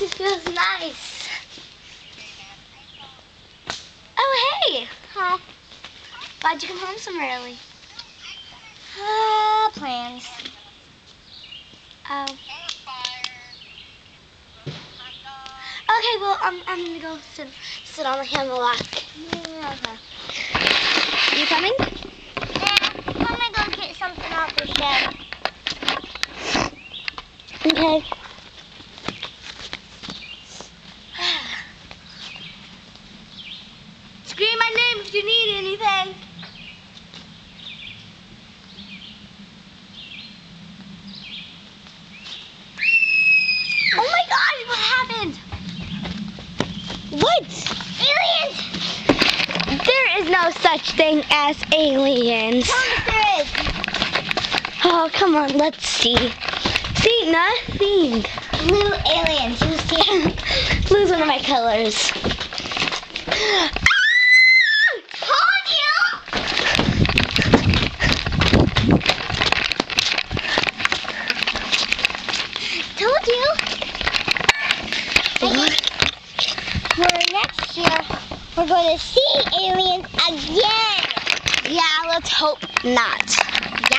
It feels nice. Oh, hey. Huh? Why'd you come home so early? Uh, plans. Oh. Okay, well, I'm, I'm gonna go sit, sit on the okay. You coming? Yeah, I'm gonna go get something out the shed. Okay. Scream my name if you need anything. Oh my god, what happened? What? Aliens! There is no such thing as aliens. There is. Oh, come on, let's see. See, nothing. Blue aliens, you see? Blue's one of my colors. Told you! You! For next year, we're going to see aliens again. Yeah, let's hope not.